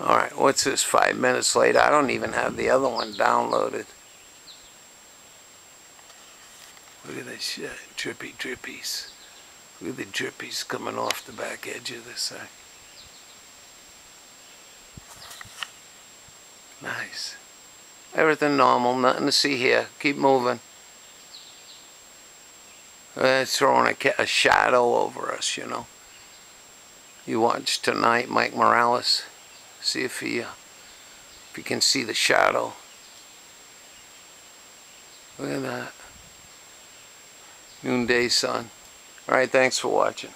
Alright, what's this, five minutes late? I don't even have the other one downloaded. Look at this shit, drippy drippies. Look at the drippies coming off the back edge of this thing. Nice. Everything normal, nothing to see here. Keep moving. Uh, It's throwing a, a shadow over us, you know. You watch tonight, Mike Morales. See if he, uh, if you can see the shadow. Look at that. Noonday sun. Alright, thanks for watching.